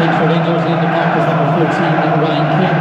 change for England in the mark is number 14, Ryan King.